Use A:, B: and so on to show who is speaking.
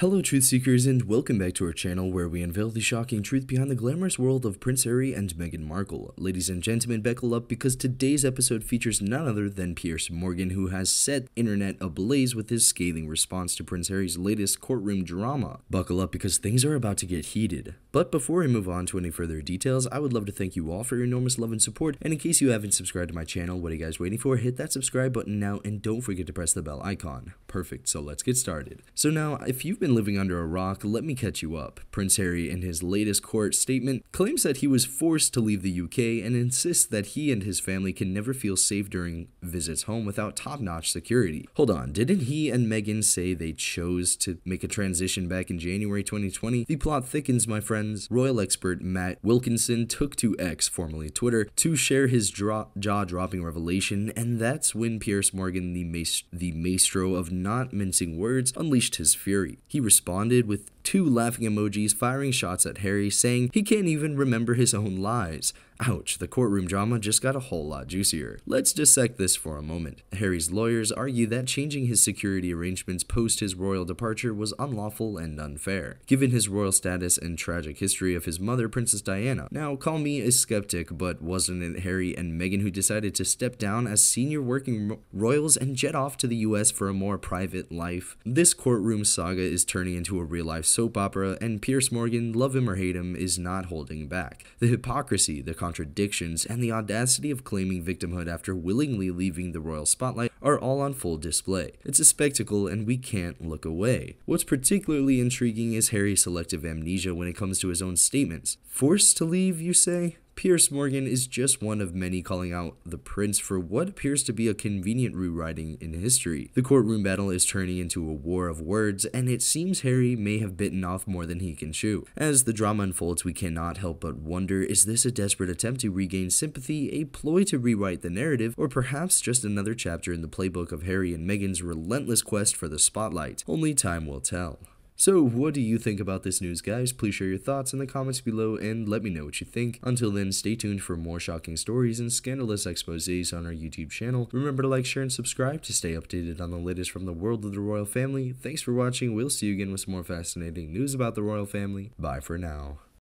A: Hello truth seekers and welcome back to our channel where we unveil the shocking truth behind the glamorous world of Prince Harry and Meghan Markle. Ladies and gentlemen, buckle up because today's episode features none other than Piers Morgan who has set internet ablaze with his scathing response to Prince Harry's latest courtroom drama. Buckle up because things are about to get heated. But before I move on to any further details, I would love to thank you all for your enormous love and support and in case you haven't subscribed to my channel, what are you guys waiting for? Hit that subscribe button now and don't forget to press the bell icon. Perfect, so let's get started. So now, if you've been been living under a rock, let me catch you up. Prince Harry, in his latest court statement, claims that he was forced to leave the UK and insists that he and his family can never feel safe during visits home without top notch security. Hold on, didn't he and Meghan say they chose to make a transition back in January 2020? The plot thickens, my friends. Royal expert Matt Wilkinson took to X, formerly Twitter, to share his jaw dropping revelation, and that's when Piers Morgan, the, the maestro of not mincing words, unleashed his fury. He responded with two laughing emojis firing shots at Harry, saying he can't even remember his own lies. Ouch, the courtroom drama just got a whole lot juicier. Let's dissect this for a moment. Harry's lawyers argue that changing his security arrangements post his royal departure was unlawful and unfair, given his royal status and tragic history of his mother, Princess Diana. Now, call me a skeptic, but wasn't it Harry and Meghan who decided to step down as senior working royals and jet off to the US for a more private life? This courtroom saga is turning into a real life soap opera, and Piers Morgan, love him or hate him, is not holding back. The hypocrisy, the contradictions, and the audacity of claiming victimhood after willingly leaving the royal spotlight are all on full display. It's a spectacle and we can't look away. What's particularly intriguing is Harry's selective amnesia when it comes to his own statements. Forced to leave, you say? Piers Morgan is just one of many calling out the prince for what appears to be a convenient rewriting in history. The courtroom battle is turning into a war of words, and it seems Harry may have bitten off more than he can chew. As the drama unfolds, we cannot help but wonder is this a desperate attempt to regain sympathy, a ploy to rewrite the narrative, or perhaps just another chapter in the playbook of Harry and Meghan's relentless quest for the spotlight? Only time will tell. So, what do you think about this news, guys? Please share your thoughts in the comments below and let me know what you think. Until then, stay tuned for more shocking stories and scandalous exposes on our YouTube channel. Remember to like, share, and subscribe to stay updated on the latest from the world of the royal family. Thanks for watching. We'll see you again with some more fascinating news about the royal family. Bye for now.